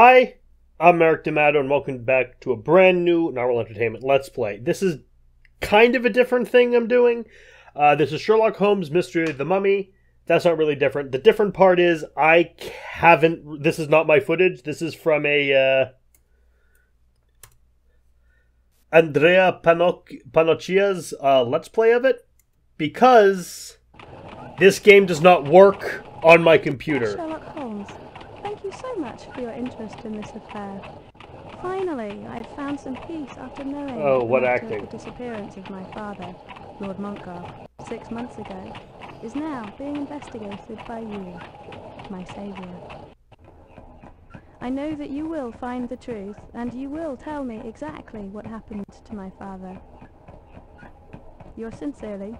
Hi, I'm Eric D'Amato, and welcome back to a brand new Narwhal Entertainment Let's Play. This is kind of a different thing I'm doing. Uh, this is Sherlock Holmes' Mystery of the Mummy. That's not really different. The different part is I haven't. This is not my footage. This is from a uh, Andrea Panoc- Panocchia's uh, Let's Play of it because this game does not work on my computer. Sherlock Holmes, you so much for your interest in this affair. Finally, I've found some peace after knowing Oh, what the acting. the disappearance of my father, Lord Montcalfe, six months ago, is now being investigated by you, my saviour. I know that you will find the truth, and you will tell me exactly what happened to my father. Yours sincerely,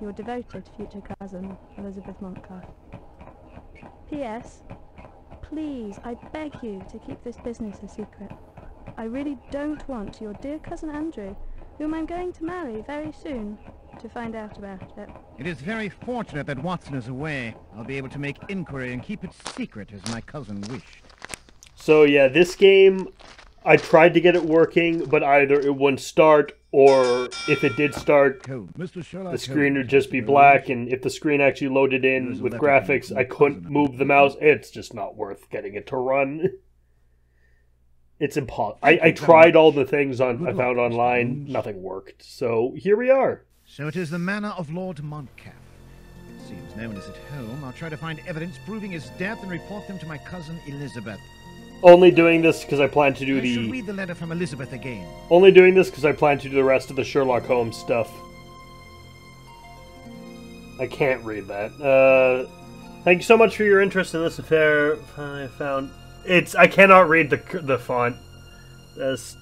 your devoted future cousin, Elizabeth Montcalfe. P.S. Please, I beg you to keep this business a secret. I really don't want your dear cousin Andrew, whom I'm going to marry very soon, to find out about it. It is very fortunate that Watson is away. I'll be able to make inquiry and keep it secret as my cousin wished. So yeah, this game, I tried to get it working, but either it wouldn't start, or if it did start, Holmes, Mr. Sherlock the screen would just be black, and if the screen actually loaded in with graphics, I couldn't move the mouse. It's just not worth getting it to run. It's impossible. I, I tried all the things on I found online, nothing worked. So here we are. So it is the manor of Lord Montcalfe. It seems no one is at home. I'll try to find evidence proving his death and report them to my cousin Elizabeth. Only doing this because I plan to do I should the read the letter from Elizabeth again. only doing this because I plan to do the rest of the Sherlock Holmes stuff. I can't read that. Uh, thank you so much for your interest in this affair. I found it's. I cannot read the the font. As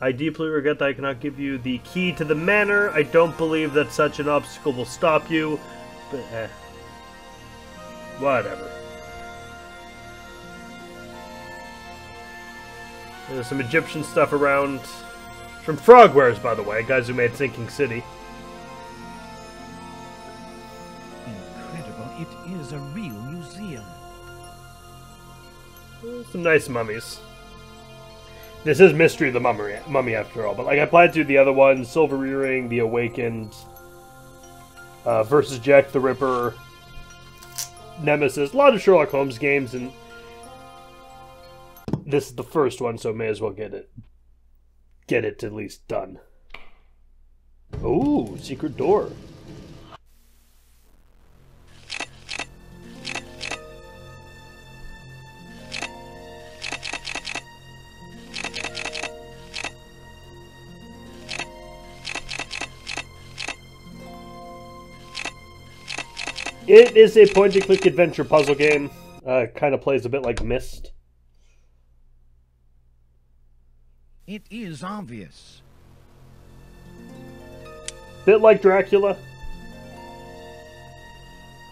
I deeply regret that I cannot give you the key to the manor. I don't believe that such an obstacle will stop you. But eh. whatever. There's some Egyptian stuff around. From Frogwares, by the way, guys who made Sinking City. Incredible. It is a real museum. Some nice mummies. This is Mystery of the Mummy, mummy after all, but like I planned to the other ones, Silver Earring, The Awakened, uh, versus Jack the Ripper, Nemesis, a lot of Sherlock Holmes games, and this is the first one, so may as well get it, get it at least done. Ooh, secret door. It is a point-and-click adventure puzzle game. Uh, kind of plays a bit like Myst. It is obvious. Bit like Dracula.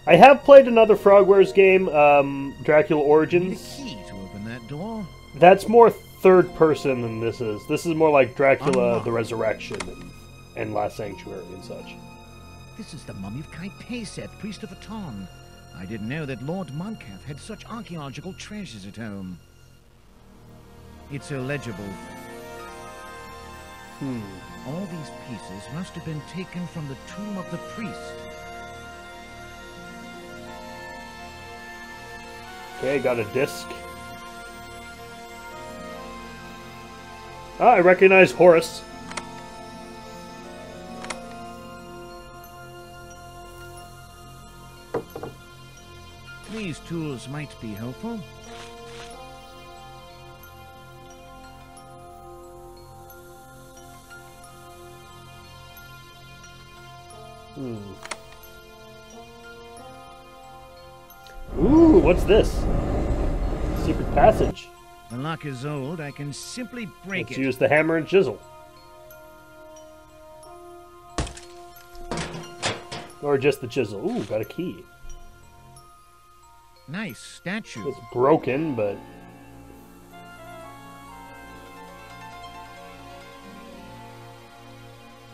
I have played another Frogwares game, um, Dracula Origins. key to open that door. That's more third person than this is. This is more like Dracula Unlocked. the Resurrection and, and Last Sanctuary and such. This is the mummy of Kai Peseth, priest of Aton. I didn't know that Lord Montcalfe had such archaeological treasures at home. It's illegible. Hmm. All these pieces must have been taken from the tomb of the priest. Okay, got a disc. Ah, I recognize Horus. These tools might be helpful. The is old. I can simply break Let's it. use the hammer and chisel. Or just the chisel. Ooh, got a key. Nice statue. It's broken, but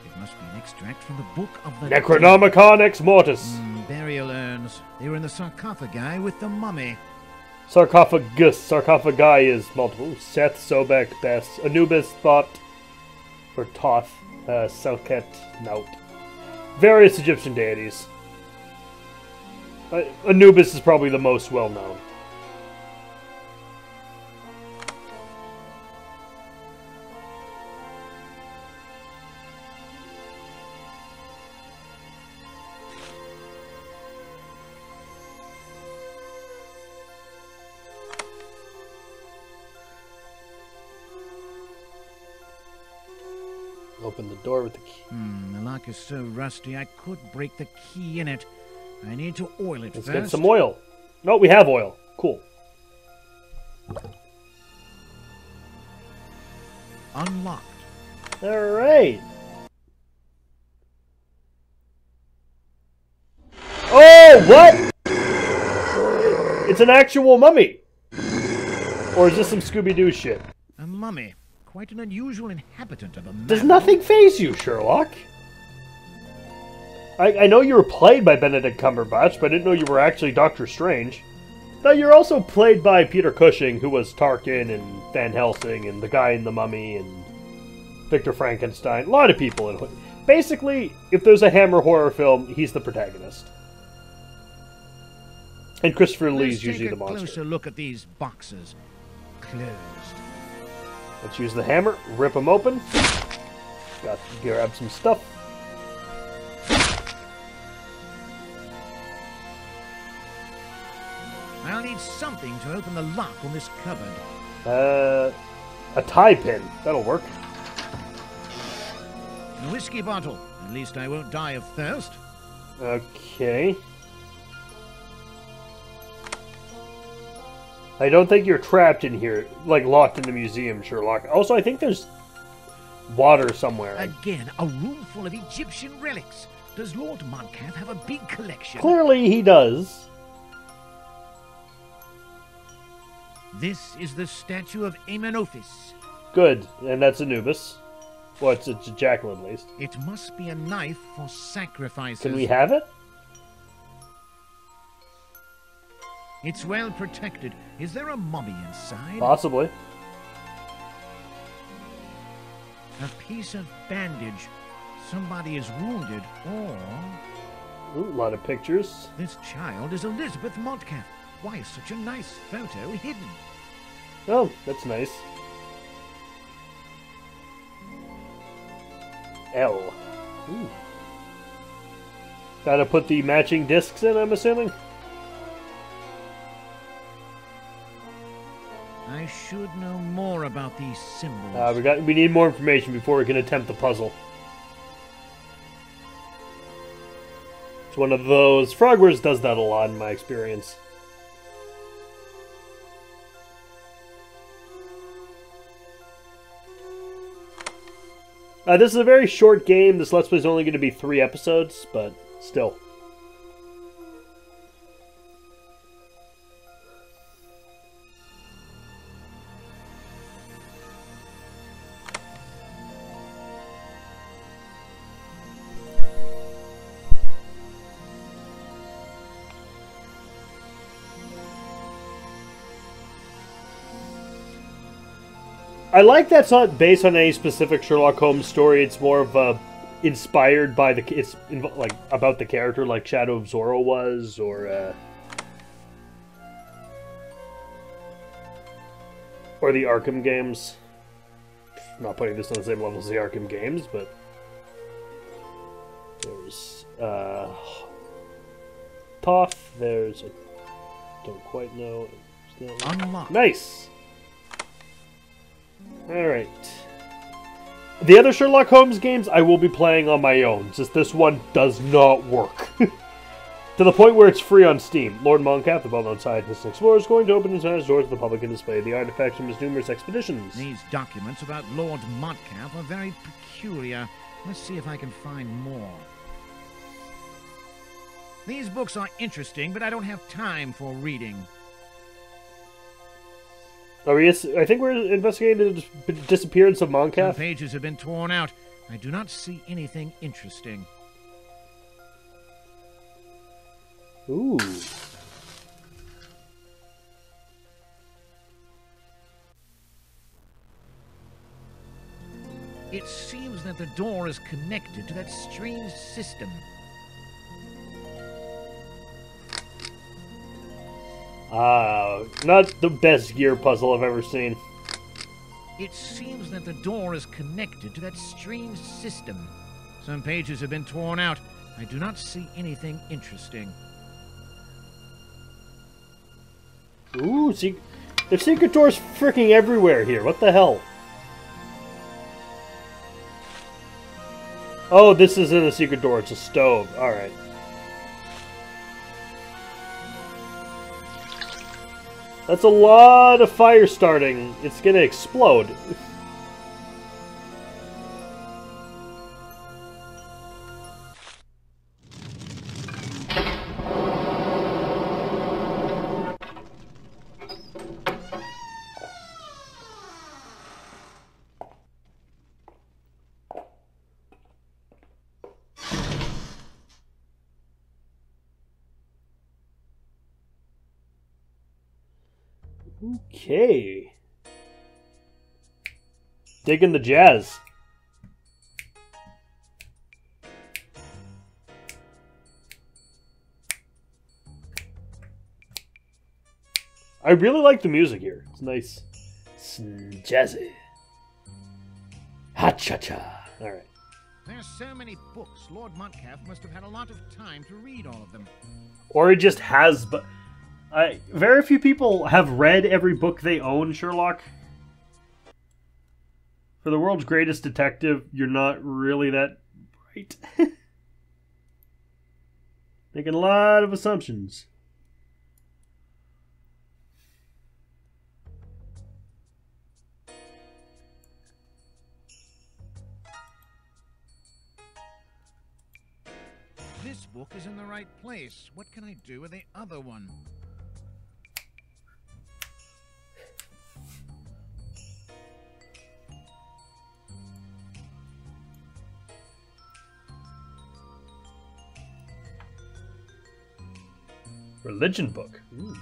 It must be an extract from the Book of the Necronomicon Ex Mortis. Mm, burial urns. They were in the sarcophagi with the mummy. Sarcophagus. Sarcophagi is multiple. Seth, Sobek, Bes, Anubis, Thought, or Toth, uh, Selket, Naut. Various Egyptian deities. Uh, Anubis is probably the most well known. Door with the key. Hmm, the lock is so rusty I could break the key in it. I need to oil it Let's first. get some oil. No, we have oil. Cool. Unlocked. All right. Oh, what? It's an actual mummy. Or is this some Scooby-Doo shit? A mummy. Quite an unusual inhabitant of a Does nothing phase you, Sherlock? I, I know you were played by Benedict Cumberbatch, but I didn't know you were actually Doctor Strange. Now, you're also played by Peter Cushing, who was Tarkin and Van Helsing and the guy in the Mummy and Victor Frankenstein. A lot of people in Basically, if there's a Hammer horror film, he's the protagonist. And Christopher Let's Lee's take usually a the monster. closer look at these boxes. Closed. Let's use the hammer, rip them open. Got to grab some stuff. I'll need something to open the lock on this cupboard. Uh, a tie pin. That'll work. A whiskey bottle. At least I won't die of thirst. Okay. I don't think you're trapped in here, like locked in the museum, Sherlock. Also, I think there's water somewhere. Again, a room full of Egyptian relics. Does Lord Montcalfe have a big collection? Clearly, he does. This is the statue of Amenophis. Good, and that's Anubis. Well, it's, it's a jackal at least. It must be a knife for sacrifices. Can we have it? It's well protected. Is there a mummy inside? Possibly. A piece of bandage. Somebody is wounded, or Ooh, a lot of pictures. this child is Elizabeth Montcalfe. Why is such a nice photo hidden? Oh, that's nice. L. Ooh. Gotta put the matching discs in, I'm assuming? I should know more about these symbols. Uh, we got we need more information before we can attempt the puzzle. It's one of those. Frogwares does that a lot in my experience. Uh, this is a very short game. This Let's Play is only going to be three episodes, but still. I like that's not based on any specific Sherlock Holmes story. It's more of a inspired by the it's inv- like about the character, like Shadow of Zorro was, or uh, or the Arkham games. I'm not putting this on the same level as the Arkham games, but there's uh, Toth. There's a, don't quite know. Unlocked. Nice. All right. The other Sherlock Holmes games I will be playing on my own, since this one does not work. to the point where it's free on Steam. Lord Montcalfe, the well-known scientist and explorer, is going to open his doors to the public and display the artifacts from his numerous expeditions. These documents about Lord Montcalfe are very peculiar. Let's see if I can find more. These books are interesting, but I don't have time for reading. Are we? I think we're investigating the disappearance of Moncath. The pages have been torn out. I do not see anything interesting. Ooh. It seems that the door is connected to that strange system. Ah, not the best gear puzzle I've ever seen. It seems that the door is connected to that strange system. Some pages have been torn out. I do not see anything interesting. Ooh, see, there's secret doors freaking everywhere here. What the hell? Oh, this isn't a secret door. It's a stove. All right. That's a lot of fire starting. It's gonna explode. Okay. Digging the jazz. I really like the music here. It's nice. It's jazzy. Ha cha cha. Alright. There's so many books. Lord Montcalfe must have had a lot of time to read all of them. Or he just has, but I very few people have read every book they own. Sherlock. For the world's greatest detective, you're not really that bright. Making a lot of assumptions. This book is in the right place. What can I do with the other one? Religion book. Ooh.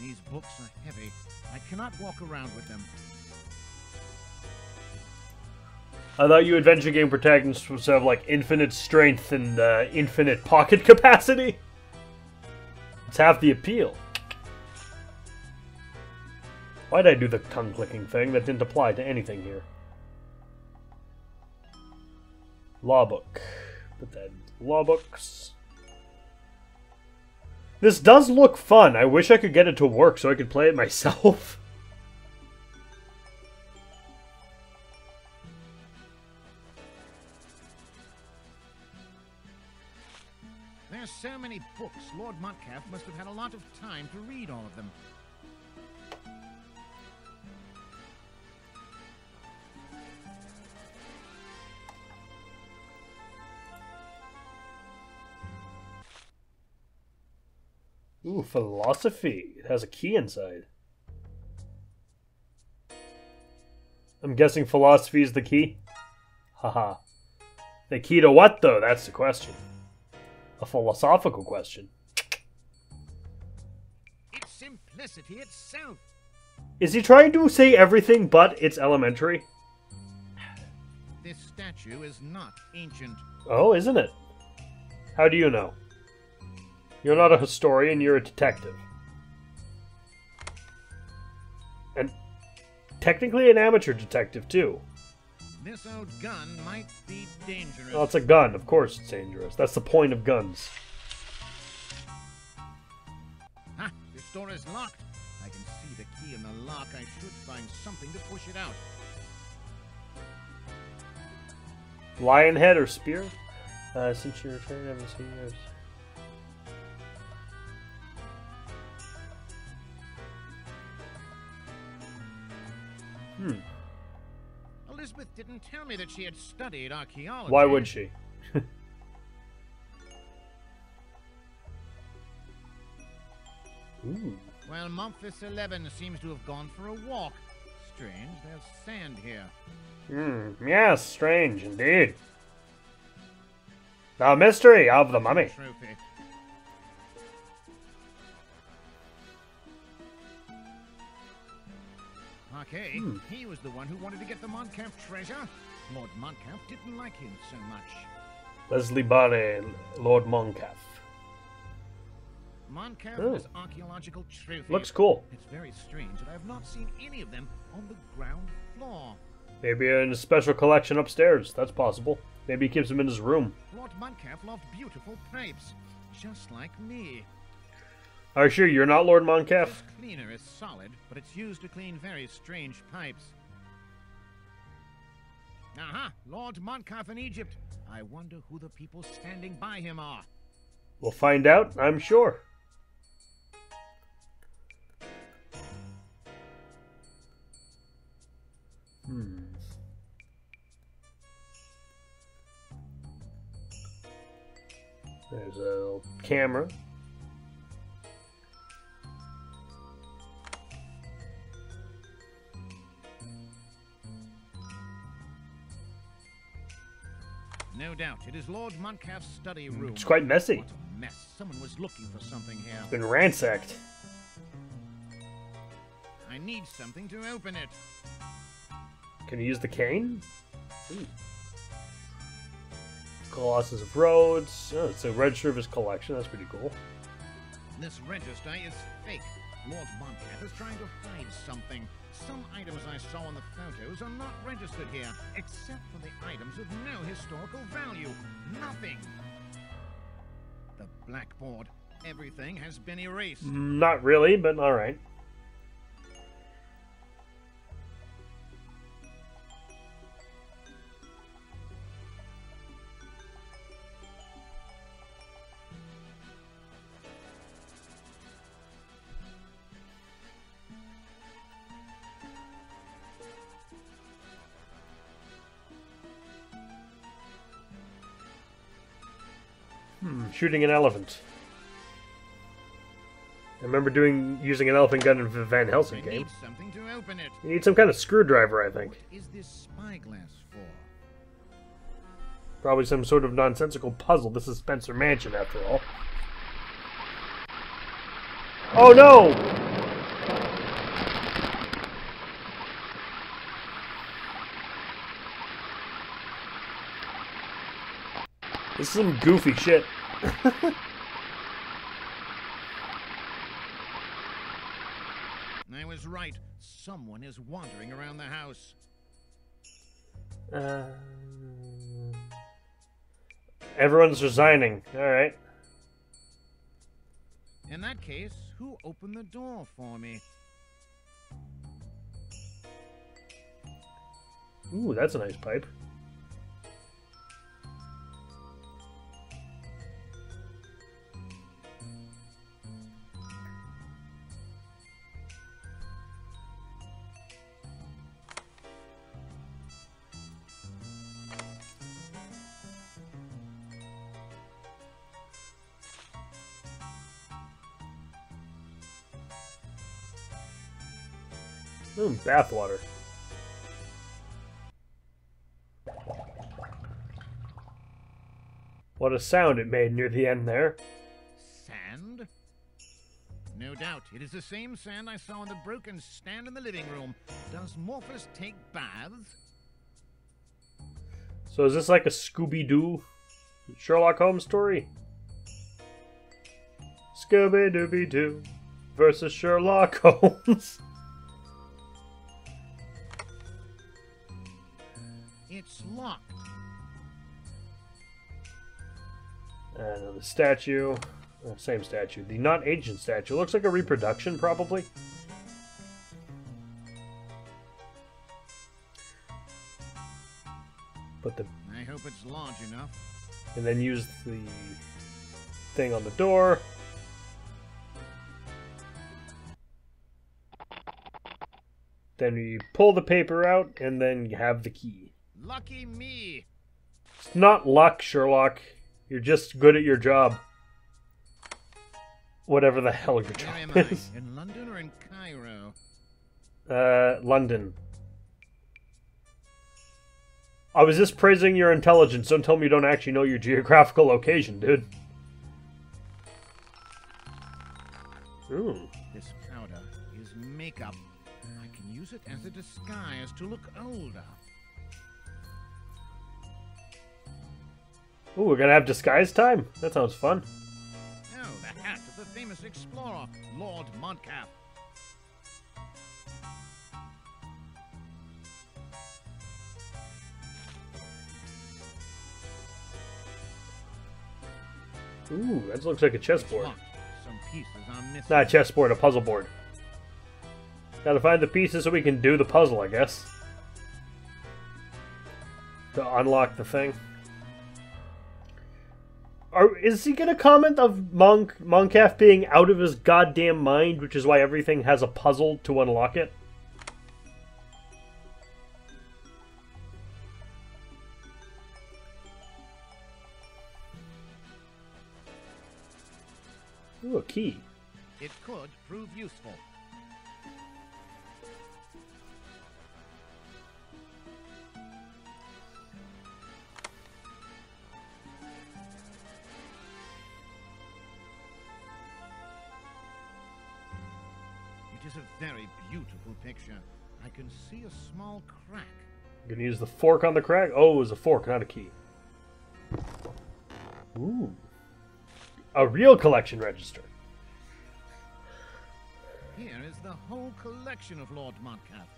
These books are heavy. I cannot walk around with them. I thought you adventure game protagonists would have like infinite strength and uh, infinite pocket capacity. It's half the appeal. Why'd I do the tongue clicking thing? That didn't apply to anything here. Law book. Put that law books. This does look fun. I wish I could get it to work so I could play it myself. So many books. Lord Montcalfe must have had a lot of time to read all of them. Ooh, philosophy. It has a key inside. I'm guessing philosophy is the key? Haha. The key to what, though? That's the question. A philosophical question. It's simplicity itself. Is he trying to say everything but it's elementary? This statue is not ancient. Oh, isn't it? How do you know? You're not a historian, you're a detective. And technically an amateur detective, too. This old gun might be dangerous. Well, it's a gun. Of course it's dangerous. That's the point of guns. Ha! This door is locked. I can see the key in the lock. I should find something to push it out. Lion head or spear? Uh, since you returned, I haven't seen yours. Didn't tell me that she had studied archaeology. Why would she? Ooh. Well, Memphis 11 seems to have gone for a walk. strange. There's sand here. Hmm, yes, strange indeed. The mystery of the mummy. Trophy. Okay, hmm. he was the one who wanted to get the Montcalfe treasure. Lord Montcalfe didn't like him so much. Leslie Barney, Lord Moncalf. Montcalfe Oh. Hmm. has archaeological trophies. Looks cool. It's very strange that I have not seen any of them on the ground floor. Maybe in a special collection upstairs. That's possible. Maybe he keeps them in his room. Lord Montcalfe loved beautiful pipes, just like me. Are you sure you're not Lord This cleaner is solid, but it's used to clean very strange pipes. Aha! Lord Montcalfe in Egypt. I wonder who the people standing by him are. We'll find out, I'm sure. Hmm. There's a little camera. No doubt, it is Lord Montcalfe's study hmm, room. It's quite messy. What a mess. Someone was looking for something here. Been ransacked. I need something to open it. Can you use the cane? Ooh. Colossus of Rhodes. Oh, it's a register of his collection. That's pretty cool. This register is fake. Lord Montcalfe is trying to hide something. Some items I saw in the photos are not registered here, except for the items of no historical value. Nothing. The blackboard. Everything has been erased. Not really, but alright. Hmm, shooting an elephant. I remember doing using an elephant gun in the Van Helsing game. need something to open it. You need some kind of screwdriver, I think. What is this spyglass for? Probably some sort of nonsensical puzzle. This is Spencer Mansion, after all. Oh no! This is some goofy shit. I was right. Someone is wandering around the house. Uh, everyone's resigning. Alright. In that case, who opened the door for me? Ooh, that's a nice pipe. Bathwater. What a sound it made near the end there. Sand? No doubt. It is the same sand I saw on the broken stand in the living room. Does Morphus take baths? So is this like a Scooby Doo Sherlock Holmes story? Scooby Dooby Doo versus Sherlock Holmes. And the statue, same statue. The not ancient statue looks like a reproduction, probably. But the I hope it's large enough. and then use the thing on the door. Then you pull the paper out, and then have the key. Lucky me. It's not luck, Sherlock. You're just good at your job. Whatever the hell your job is. In London or in Cairo? Uh, London. I was just praising your intelligence. Don't tell me you don't actually know your geographical location, dude. Ooh. This powder is makeup. I can use it as a disguise to look older. Ooh, we're gonna have disguise time? That sounds fun. Oh, the hat of the famous explorer, Lord Montcalfe. Ooh, that looks like a chessboard. Some pieces are. Not a chessboard, a puzzle board. Gotta find the pieces so we can do the puzzle, I guess. To unlock the thing. Are, is he gonna comment of Monk Moncaf being out of his goddamn mind, which is why everything has a puzzle to unlock it? Ooh, a key. It could prove useful. Beautiful picture. I can see a small crack. I'm gonna use the fork on the crack. Oh, it was a fork, not a key. Ooh. A real collection register. Here is the whole collection of Lord Montcalfe.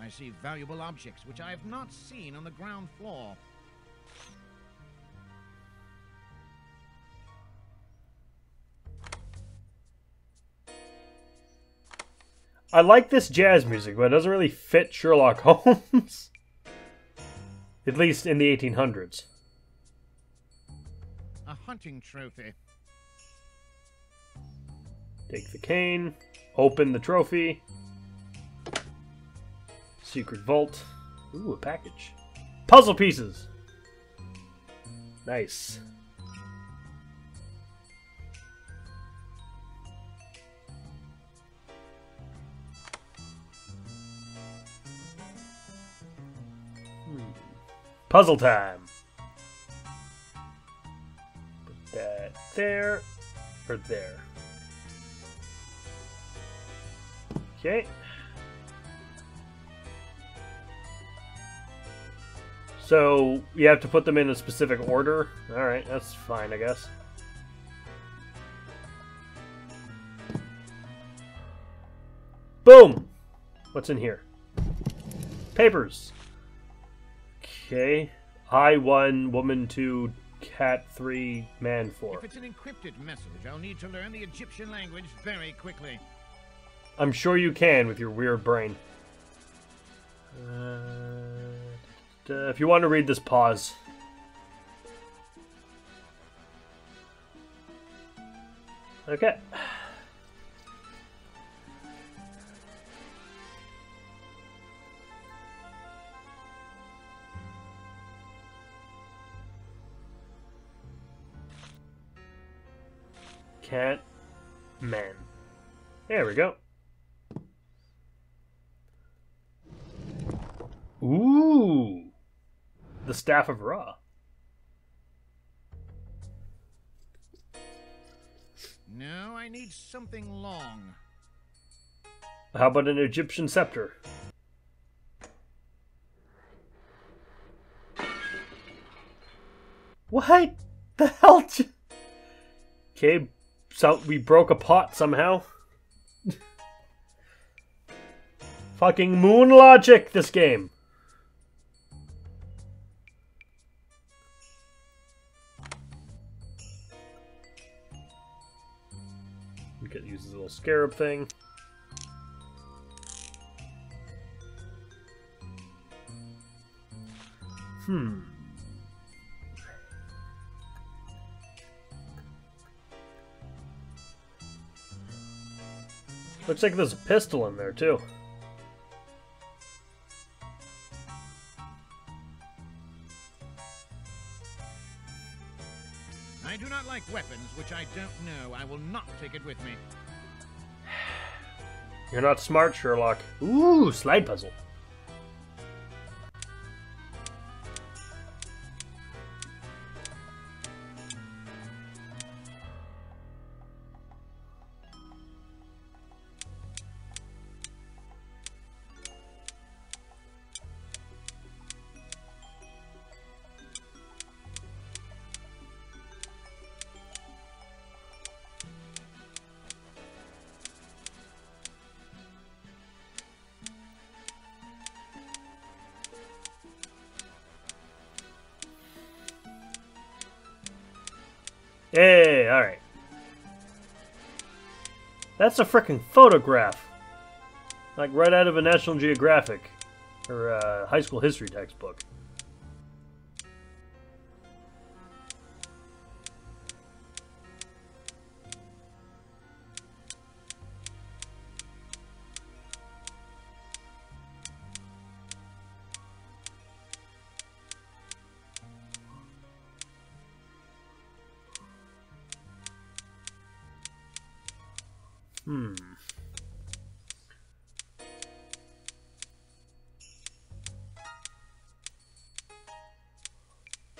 I see valuable objects which I have not seen on the ground floor. I like this jazz music, but it doesn't really fit Sherlock Holmes. At least in the 1800s. A hunting trophy. Take the cane, open the trophy. Secret vault. Ooh, a package. Puzzle pieces! Nice. Puzzle time! Put that there, or there. Okay. So you have to put them in a specific order. All right, that's fine, I guess. Boom. What's in here? Papers. Okay. I one, woman two, cat three, man four. If it's an encrypted message, I'll need to learn the Egyptian language very quickly. I'm sure you can with your weird brain. Uh, if you want to read this, pause. Okay. Cat man. There we go. Ooh. The Staff of Ra. No, I need something long. How about an Egyptian scepter? What the hell? Okay, so we broke a pot somehow. Fucking moon logic, this game. We could use this little scarab thing. Hmm. Looks like there's a pistol in there too. I do not like weapons which I don't know. I will not take it with me. You're not smart, Sherlock. Ooh, slide puzzle. Alright. That's a freaking photograph. Like right out of a National Geographic or a high school history textbook. Hmm.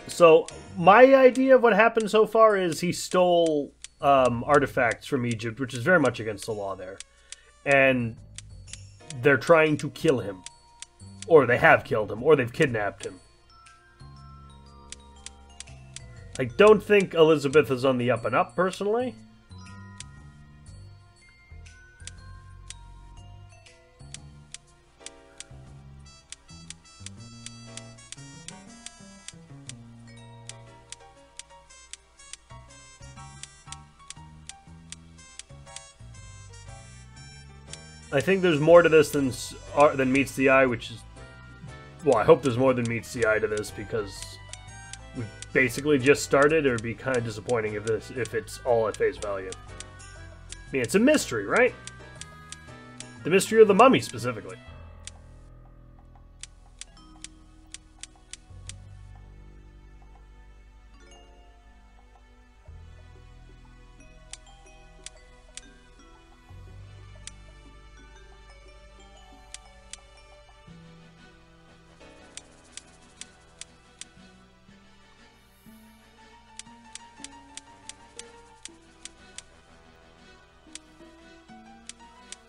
So, my idea of what happened so far is he stole um, artifacts from Egypt, which is very much against the law there. And they're trying to kill him. Or they have killed him, or they've kidnapped him. I don't think Elizabeth is on the up and up, personally. I think there's more to this than uh, than meets the eye, which is well. I hope there's more than meets the eye to this because we basically just started. It would be kind of disappointing if this if it's all at face value. I mean, it's a mystery, right? The mystery of the mummy, specifically.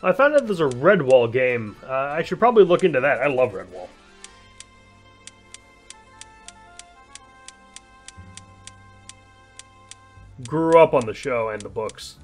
I found out there's a Redwall game. Uh, I should probably look into that. I love Redwall. Grew up on the show and the books.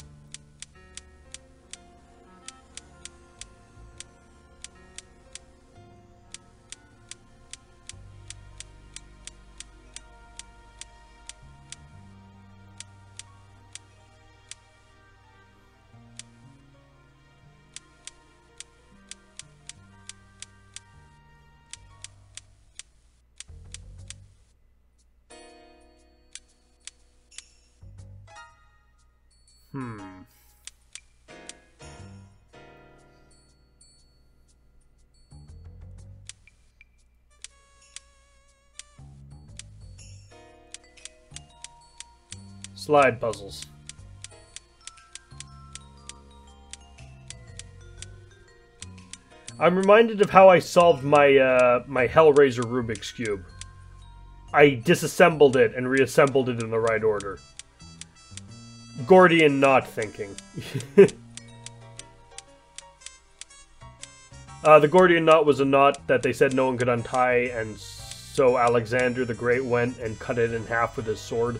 Slide puzzles. I'm reminded of how I solved my uh, my Hellraiser Rubik's cube. I disassembled it and reassembled it in the right order. Gordian knot thinking. uh, the Gordian knot was a knot that they said no one could untie, and so Alexander the Great went and cut it in half with his sword.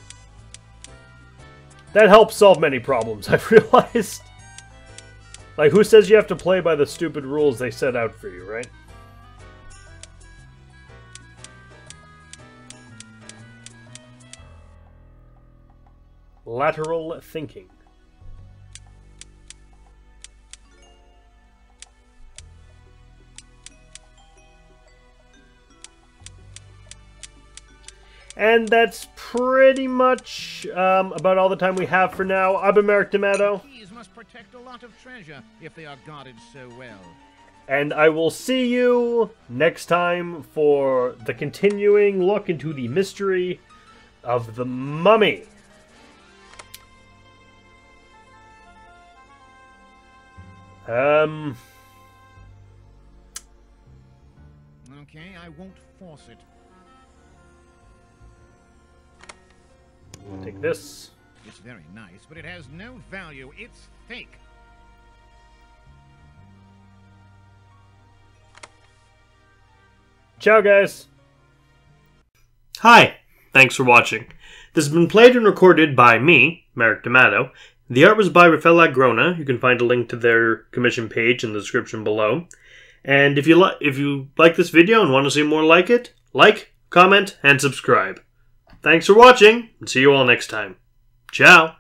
That helps solve many problems, I've realized. Like, who says you have to play by the stupid rules they set out for you, right? Lateral thinking. And that's pretty much um, about all the time we have for now. I've been Merrick D'Amato, Keys must protect a lot of treasure if they are guarded so well. and I will see you next time for the continuing look into the mystery of the mummy. Um, Okay, I won't force it. Take this. It's very nice, but it has no value. It's fake. Ciao, guys. Hi. Thanks for watching. This has been played and recorded by me, Merrick D'Amato. The art was by Rafael Agrona. You can find a link to their commission page in the description below. And if you like if you like this video and want to see more like it, like, comment, and subscribe. Thanks for watching, and see you all next time. Ciao.